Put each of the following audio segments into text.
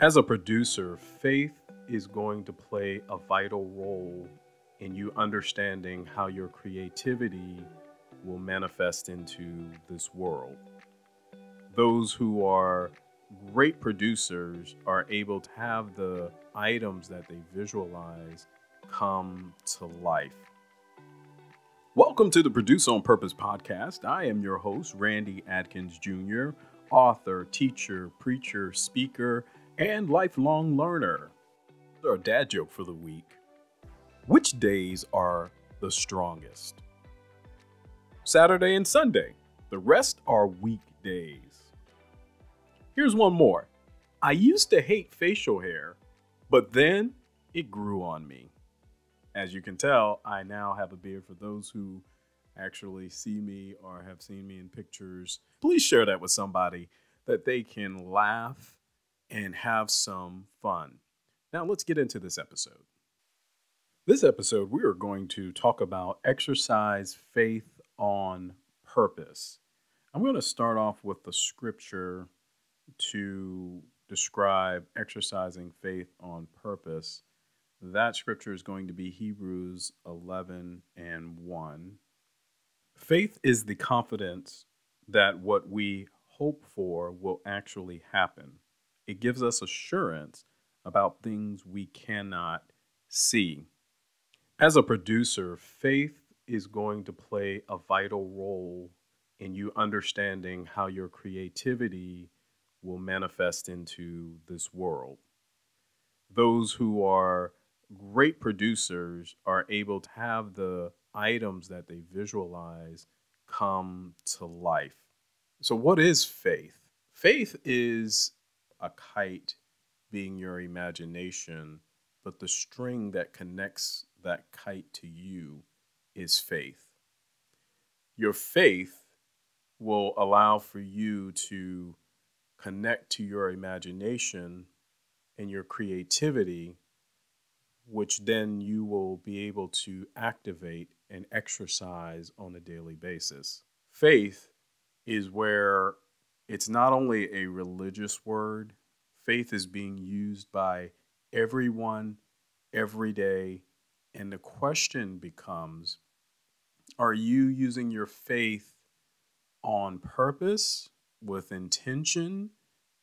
As a producer, faith is going to play a vital role in you understanding how your creativity will manifest into this world. Those who are great producers are able to have the items that they visualize come to life. Welcome to the Produce on Purpose podcast. I am your host, Randy Adkins Jr., author, teacher, preacher, speaker, and lifelong learner. Our dad joke for the week. Which days are the strongest? Saturday and Sunday. The rest are weekdays. Here's one more. I used to hate facial hair, but then it grew on me. As you can tell, I now have a beard for those who actually see me or have seen me in pictures. Please share that with somebody that they can laugh and have some fun. Now, let's get into this episode. This episode, we are going to talk about exercise faith on purpose. I'm going to start off with the scripture to describe exercising faith on purpose that scripture is going to be Hebrews 11 and 1. Faith is the confidence that what we hope for will actually happen. It gives us assurance about things we cannot see. As a producer, faith is going to play a vital role in you understanding how your creativity will manifest into this world. Those who are great producers are able to have the items that they visualize come to life. So, what is faith? Faith is a kite being your imagination, but the string that connects that kite to you is faith. Your faith will allow for you to connect to your imagination and your creativity which then you will be able to activate and exercise on a daily basis. Faith is where it's not only a religious word, faith is being used by everyone every day. And the question becomes are you using your faith on purpose, with intention,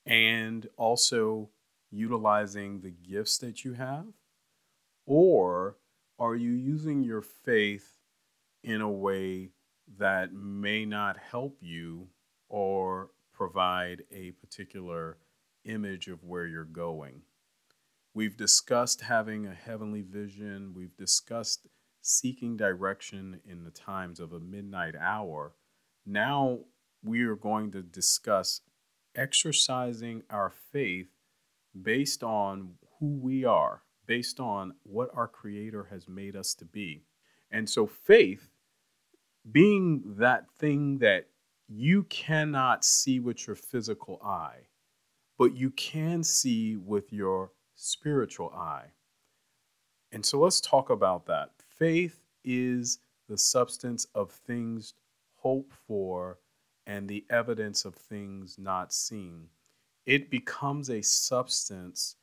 and also utilizing the gifts that you have? Or are you using your faith in a way that may not help you or provide a particular image of where you're going? We've discussed having a heavenly vision. We've discussed seeking direction in the times of a midnight hour. Now we are going to discuss exercising our faith based on who we are, based on what our Creator has made us to be. And so, faith, being that thing that you cannot see with your physical eye, but you can see with your spiritual eye. And so, let's talk about that. Faith is the substance of things hoped for and the evidence of things not seen. It becomes a substance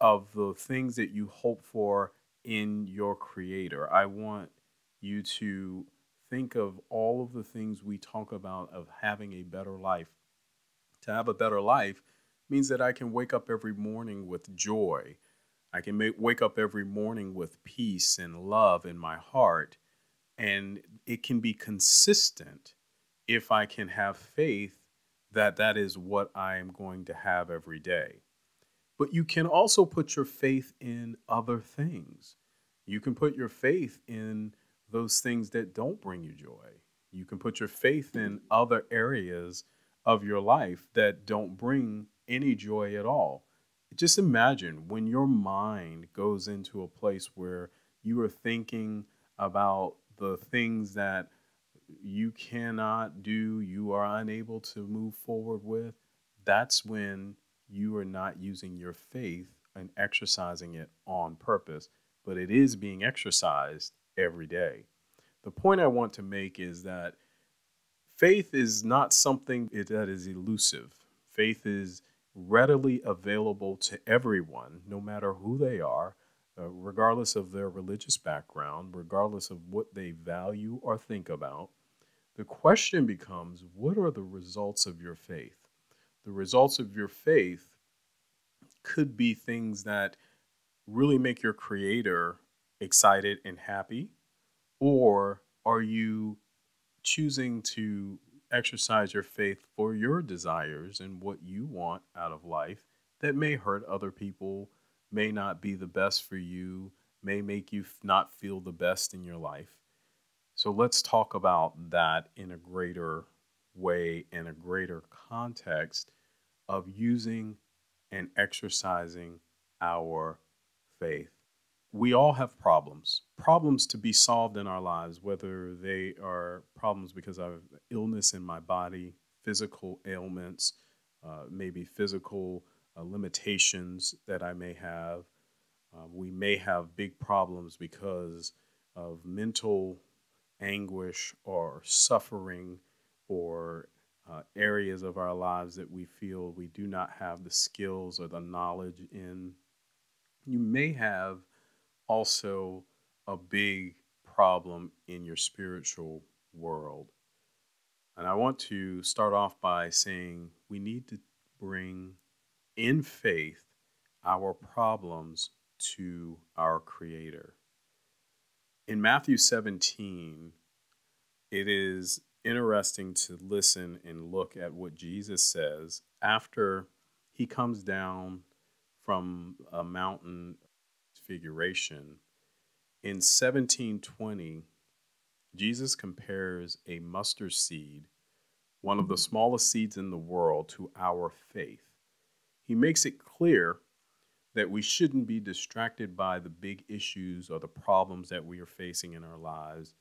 of the things that you hope for in your creator. I want you to think of all of the things we talk about of having a better life. To have a better life means that I can wake up every morning with joy. I can make, wake up every morning with peace and love in my heart. And it can be consistent if I can have faith that that is what I am going to have every day. But you can also put your faith in other things. You can put your faith in those things that don't bring you joy. You can put your faith in other areas of your life that don't bring any joy at all. Just imagine when your mind goes into a place where you are thinking about the things that you cannot do, you are unable to move forward with, that's when you are not using your faith and exercising it on purpose, but it is being exercised every day. The point I want to make is that faith is not something that is elusive. Faith is readily available to everyone, no matter who they are, uh, regardless of their religious background, regardless of what they value or think about. The question becomes what are the results of your faith? The results of your faith could be things that really make your creator excited and happy, or are you choosing to exercise your faith for your desires and what you want out of life that may hurt other people, may not be the best for you, may make you not feel the best in your life? So let's talk about that in a greater way, in a greater context of using and exercising our faith. We all have problems, problems to be solved in our lives, whether they are problems because of illness in my body, physical ailments, uh, maybe physical uh, limitations that I may have. Uh, we may have big problems because of mental anguish or suffering or uh, areas of our lives that we feel we do not have the skills or the knowledge in. You may have also a big problem in your spiritual world. And I want to start off by saying we need to bring in faith our problems to our Creator. In Matthew 17, it is interesting to listen and look at what Jesus says after he comes down from a mountain figuration. In 1720, Jesus compares a mustard seed, one of the smallest seeds in the world, to our faith. He makes it clear that we shouldn't be distracted by the big issues or the problems that we are facing in our lives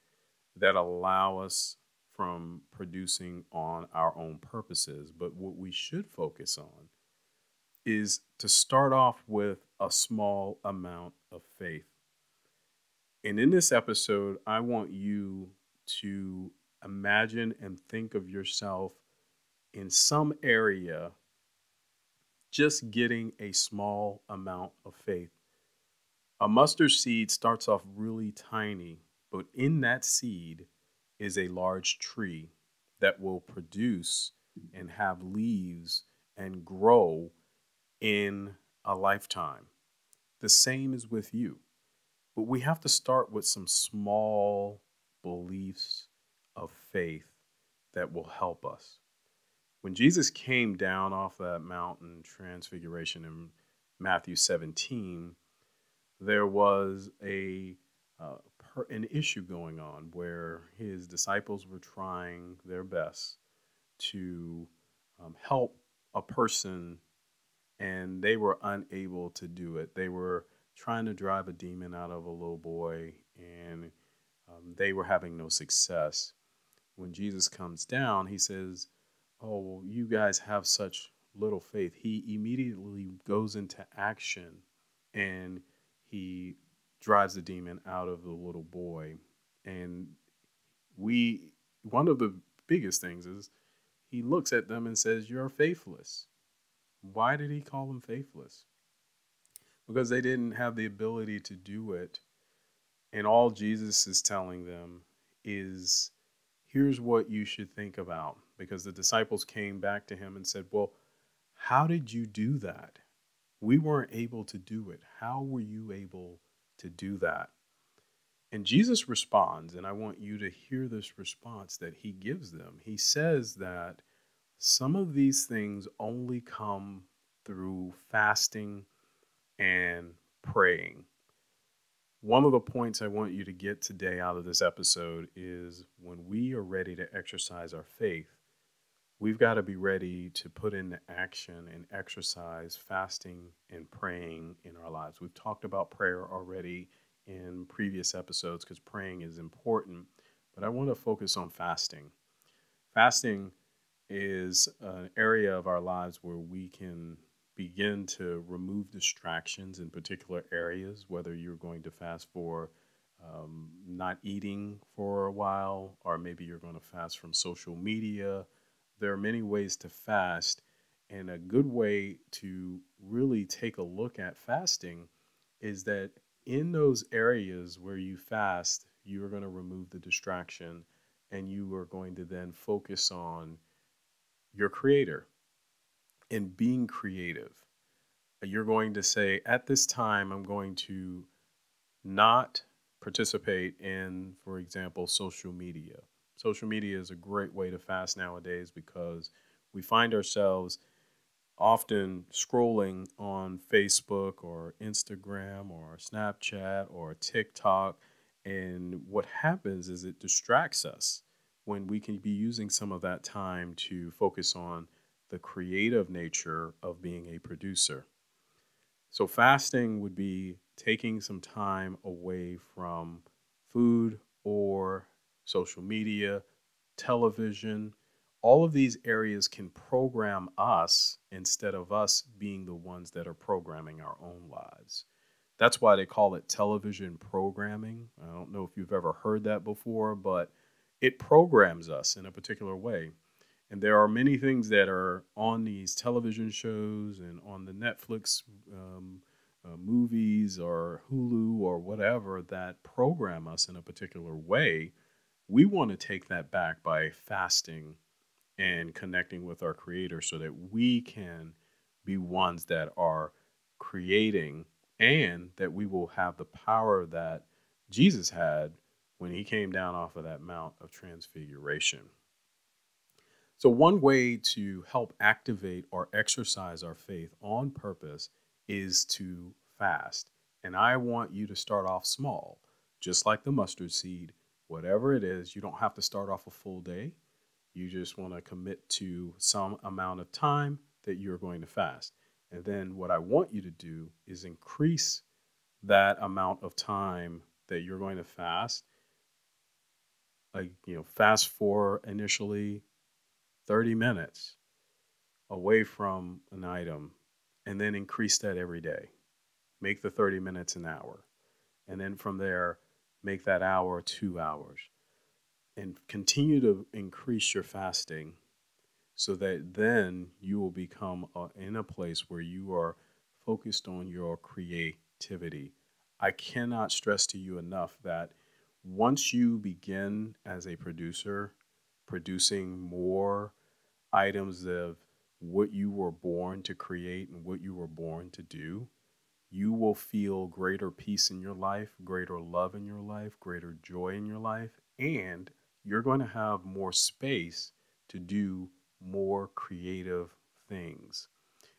that allow us from producing on our own purposes. But what we should focus on is to start off with a small amount of faith. And in this episode, I want you to imagine and think of yourself in some area just getting a small amount of faith. A mustard seed starts off really tiny, but in that seed is a large tree that will produce and have leaves and grow in a lifetime. The same is with you. But we have to start with some small beliefs of faith that will help us. When Jesus came down off that mountain transfiguration in Matthew 17, there was a uh, per, an issue going on where his disciples were trying their best to um, help a person and they were unable to do it. They were trying to drive a demon out of a little boy and um, they were having no success. When Jesus comes down, he says, Oh, well, you guys have such little faith. He immediately goes into action and he drives the demon out of the little boy. And we, one of the biggest things is he looks at them and says, You're faithless. Why did he call them faithless? Because they didn't have the ability to do it. And all Jesus is telling them is, Here's what you should think about. Because the disciples came back to him and said, Well, how did you do that? We weren't able to do it. How were you able to do that. And Jesus responds, and I want you to hear this response that he gives them. He says that some of these things only come through fasting and praying. One of the points I want you to get today out of this episode is when we are ready to exercise our faith, we've got to be ready to put into action and exercise fasting and praying in our lives. We've talked about prayer already in previous episodes because praying is important, but I want to focus on fasting. Fasting is an area of our lives where we can begin to remove distractions in particular areas, whether you're going to fast for um, not eating for a while, or maybe you're going to fast from social media. There are many ways to fast, And a good way to really take a look at fasting is that in those areas where you fast, you are going to remove the distraction and you are going to then focus on your creator and being creative. You're going to say, at this time, I'm going to not participate in, for example, social media. Social media is a great way to fast nowadays because we find ourselves often scrolling on Facebook or Instagram or Snapchat or TikTok. And what happens is it distracts us when we can be using some of that time to focus on the creative nature of being a producer. So, fasting would be taking some time away from food or social media, television, all of these areas can program us instead of us being the ones that are programming our own lives. That's why they call it television programming. I don't know if you've ever heard that before, but it programs us in a particular way. And there are many things that are on these television shows and on the Netflix um, uh, movies or Hulu or whatever that program us in a particular way. We want to take that back by fasting and connecting with our creator so that we can be ones that are creating and that we will have the power that Jesus had when he came down off of that Mount of Transfiguration. So, one way to help activate or exercise our faith on purpose is to fast. And I want you to start off small, just like the mustard seed. Whatever it is, you don't have to start off a full day. You just want to commit to some amount of time that you're going to fast. And then what I want you to do is increase that amount of time that you're going to fast. Like, you know, fast for initially 30 minutes away from an item and then increase that every day. Make the 30 minutes an hour. And then from there, make that hour two hours and continue to increase your fasting so that then you will become uh, in a place where you are focused on your creativity. I cannot stress to you enough that once you begin as a producer, producing more items of what you were born to create and what you were born to do, you will feel greater peace in your life, greater love in your life, greater joy in your life, and you're going to have more space to do more creative things.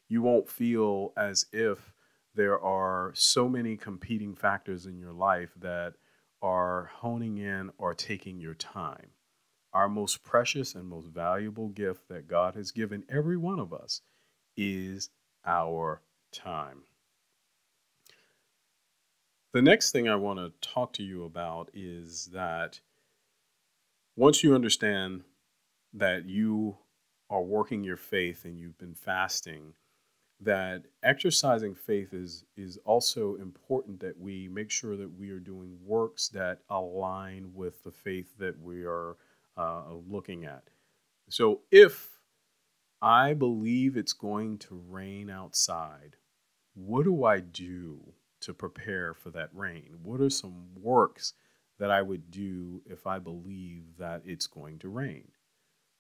You won't feel as if there are so many competing factors in your life that are honing in or taking your time. Our most precious and most valuable gift that God has given every one of us is our time. The next thing I want to talk to you about is that once you understand that you are working your faith and you've been fasting, that exercising faith is is also important that we make sure that we are doing works that align with the faith that we are uh, looking at. So if I believe it's going to rain outside, what do I do to prepare for that rain? What are some works that I would do if I believe that it's going to rain.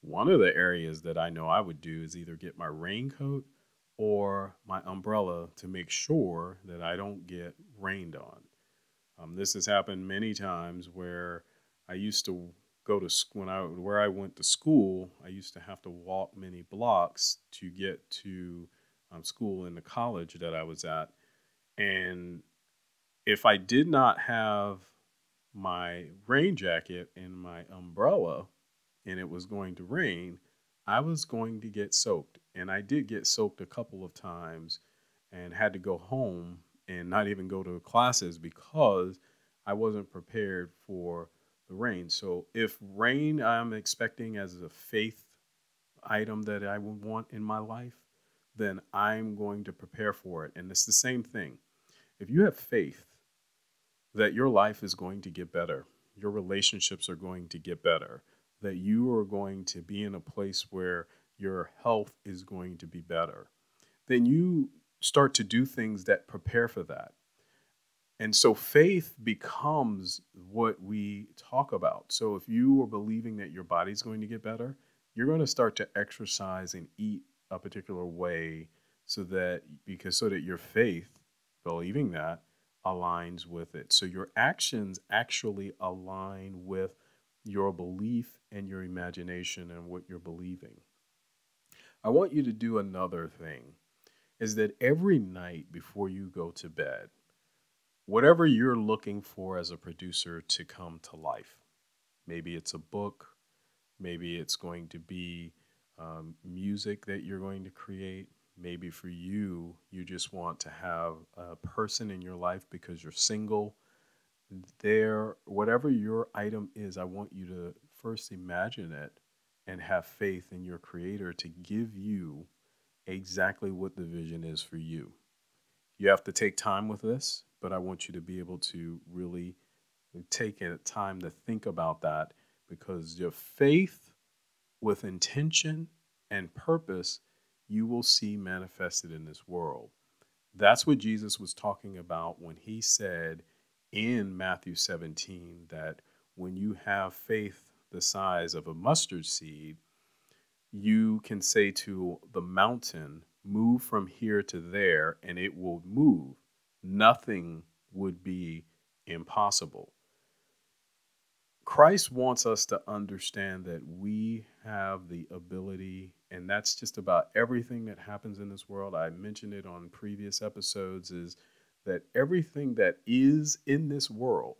One of the areas that I know I would do is either get my raincoat or my umbrella to make sure that I don't get rained on. Um, this has happened many times where I used to go to school when I where I went to school. I used to have to walk many blocks to get to um, school in the college that I was at, and if I did not have my rain jacket and my umbrella and it was going to rain, I was going to get soaked. And I did get soaked a couple of times and had to go home and not even go to classes because I wasn't prepared for the rain. So if rain I'm expecting as a faith item that I would want in my life, then I'm going to prepare for it. And it's the same thing. If you have faith that your life is going to get better, your relationships are going to get better, that you are going to be in a place where your health is going to be better. Then you start to do things that prepare for that. And so faith becomes what we talk about. So if you are believing that your body's going to get better, you're going to start to exercise and eat a particular way so that because so that your faith believing that aligns with it. So your actions actually align with your belief and your imagination and what you're believing. I want you to do another thing is that every night before you go to bed, whatever you're looking for as a producer to come to life, maybe it's a book, maybe it's going to be um, music that you're going to create, Maybe for you, you just want to have a person in your life because you're single. There, whatever your item is, I want you to first imagine it and have faith in your creator to give you exactly what the vision is for you. You have to take time with this, but I want you to be able to really take a time to think about that because your faith with intention and purpose you will see manifested in this world. That's what Jesus was talking about when he said in Matthew 17 that when you have faith the size of a mustard seed, you can say to the mountain, Move from here to there, and it will move. Nothing would be impossible. Christ wants us to understand that we have the ability, and that's just about everything that happens in this world. I mentioned it on previous episodes, is that everything that is in this world,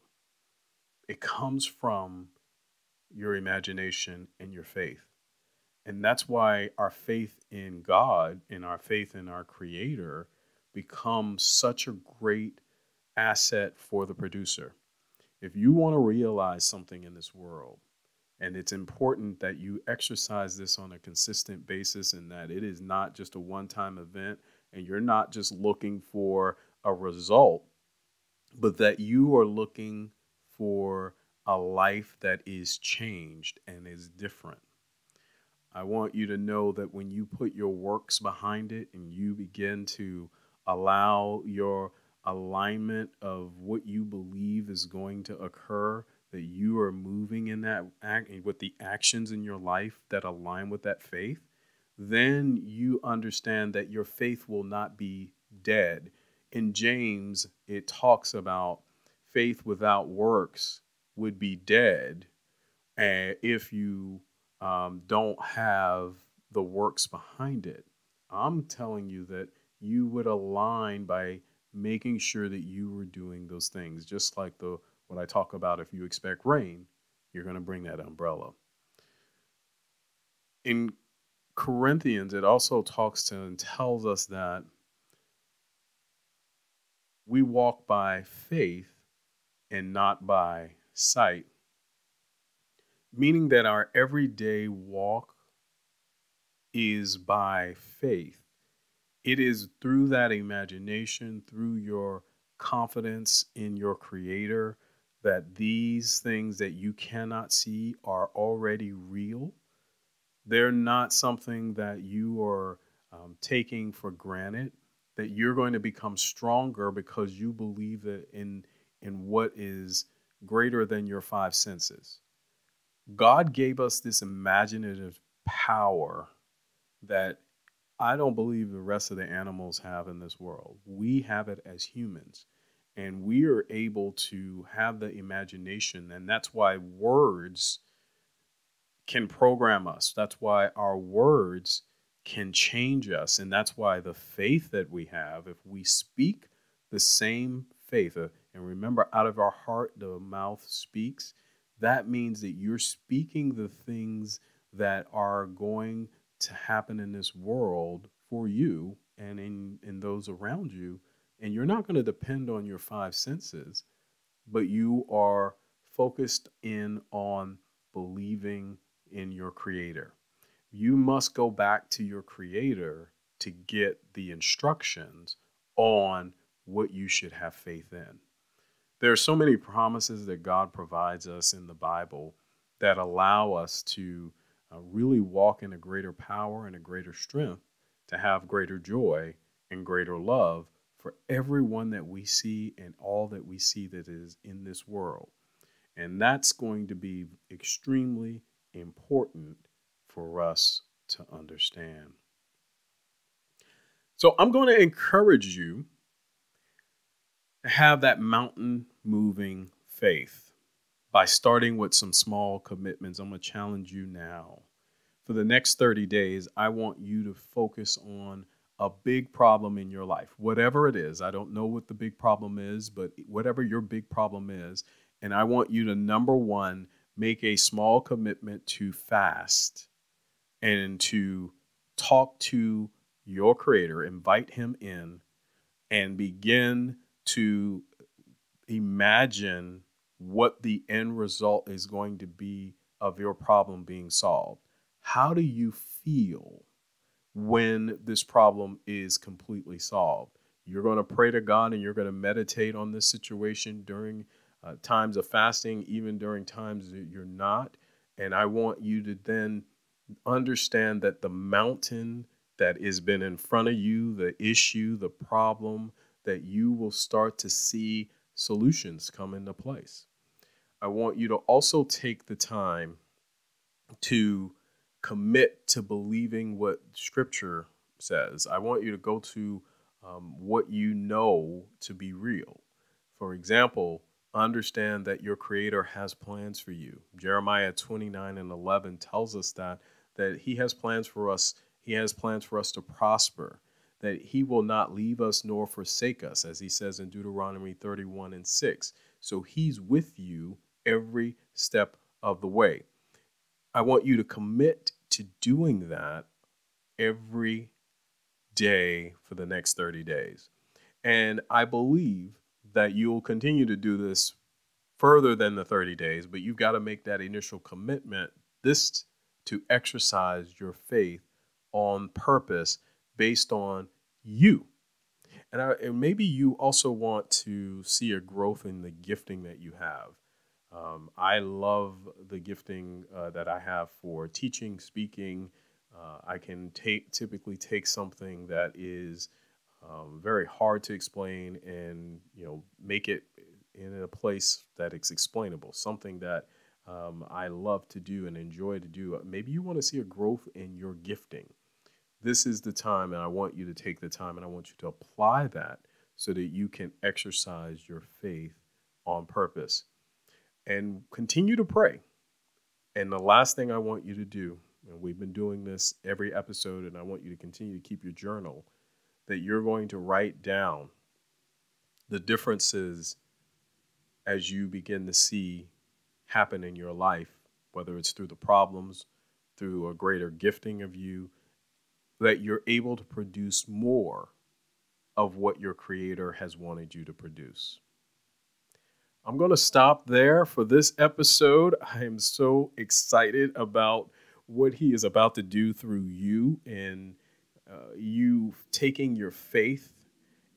it comes from your imagination and your faith. And that's why our faith in God and our faith in our Creator becomes such a great asset for the producer if you want to realize something in this world, and it's important that you exercise this on a consistent basis and that it is not just a one time event and you're not just looking for a result, but that you are looking for a life that is changed and is different. I want you to know that when you put your works behind it and you begin to allow your alignment of what you believe is going to occur, that you are moving in that act with the actions in your life that align with that faith, then you understand that your faith will not be dead. In James, it talks about faith without works would be dead uh, if you um, don't have the works behind it. I'm telling you that you would align by making sure that you were doing those things. Just like the what I talk about, if you expect rain, you're going to bring that umbrella. In Corinthians, it also talks to and tells us that we walk by faith and not by sight, meaning that our everyday walk is by faith it is through that imagination, through your confidence in your creator, that these things that you cannot see are already real. They're not something that you are um, taking for granted, that you're going to become stronger because you believe that in, in what is greater than your five senses. God gave us this imaginative power that I don't believe the rest of the animals have in this world. We have it as humans, and we are able to have the imagination, and that's why words can program us. That's why our words can change us, and that's why the faith that we have, if we speak the same faith, uh, and remember, out of our heart the mouth speaks, that means that you're speaking the things that are going to happen in this world for you and in, in those around you. And you're not going to depend on your five senses, but you are focused in on believing in your creator. You must go back to your creator to get the instructions on what you should have faith in. There are so many promises that God provides us in the Bible that allow us to uh, really walk in a greater power and a greater strength to have greater joy and greater love for everyone that we see and all that we see that is in this world. And that's going to be extremely important for us to understand. So I'm going to encourage you to have that mountain moving faith by starting with some small commitments. I'm going to challenge you now. For the next 30 days, I want you to focus on a big problem in your life, whatever it is. I don't know what the big problem is, but whatever your big problem is. And I want you to, number one, make a small commitment to fast and to talk to your creator, invite him in, and begin to imagine what the end result is going to be of your problem being solved. How do you feel when this problem is completely solved? You're going to pray to God and you're going to meditate on this situation during uh, times of fasting, even during times that you're not. And I want you to then understand that the mountain that has been in front of you, the issue, the problem, that you will start to see solutions come into place. I want you to also take the time to commit to believing what Scripture says. I want you to go to um, what you know to be real. For example, understand that your Creator has plans for you. Jeremiah 29 and 11 tells us that that He has plans for us. He has plans for us to prosper. That He will not leave us nor forsake us, as He says in Deuteronomy 31 and 6. So He's with you every step of the way. I want you to commit to doing that every day for the next 30 days. And I believe that you'll continue to do this further than the 30 days, but you've got to make that initial commitment this to exercise your faith on purpose based on you. And, I, and maybe you also want to see a growth in the gifting that you have. Um, I love the gifting uh, that I have for teaching, speaking. Uh, I can take typically take something that is um, very hard to explain and you know make it in a place that is explainable. Something that um, I love to do and enjoy to do. Maybe you want to see a growth in your gifting. This is the time, and I want you to take the time and I want you to apply that so that you can exercise your faith on purpose and continue to pray. And the last thing I want you to do, and we've been doing this every episode, and I want you to continue to keep your journal, that you're going to write down the differences as you begin to see happen in your life, whether it's through the problems, through a greater gifting of you, that you're able to produce more of what your Creator has wanted you to produce. I'm going to stop there for this episode. I am so excited about what he is about to do through you and uh, you taking your faith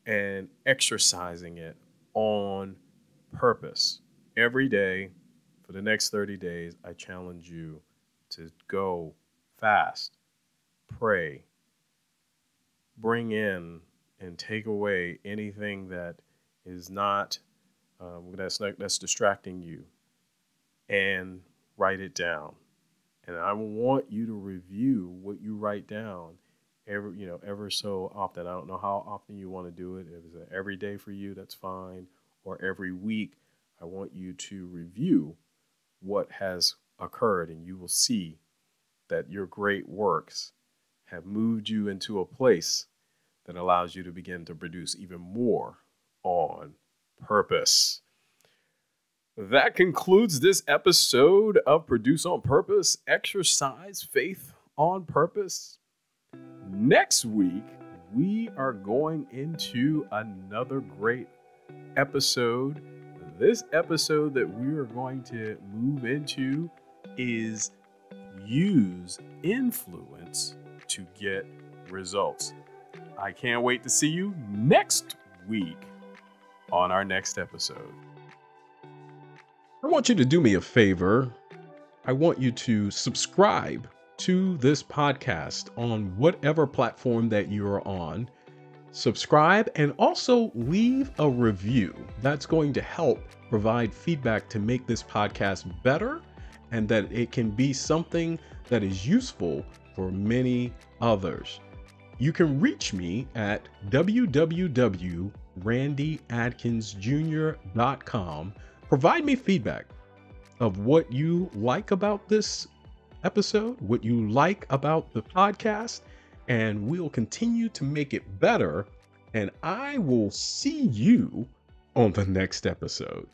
and exercising it on purpose. Every day for the next 30 days, I challenge you to go fast, pray, bring in and take away anything that is not um, that's not, that's distracting you, and write it down. And I want you to review what you write down every you know ever so often. I don't know how often you want to do it. If it's every day for you, that's fine. Or every week, I want you to review what has occurred, and you will see that your great works have moved you into a place that allows you to begin to produce even more on purpose. That concludes this episode of Produce on Purpose Exercise Faith on Purpose. Next week, we are going into another great episode. This episode that we are going to move into is use influence to get results. I can't wait to see you next week on our next episode. I want you to do me a favor. I want you to subscribe to this podcast on whatever platform that you're on. Subscribe and also leave a review. That's going to help provide feedback to make this podcast better and that it can be something that is useful for many others. You can reach me at www.randyadkinsjr.com. Provide me feedback of what you like about this episode, what you like about the podcast, and we'll continue to make it better. And I will see you on the next episode.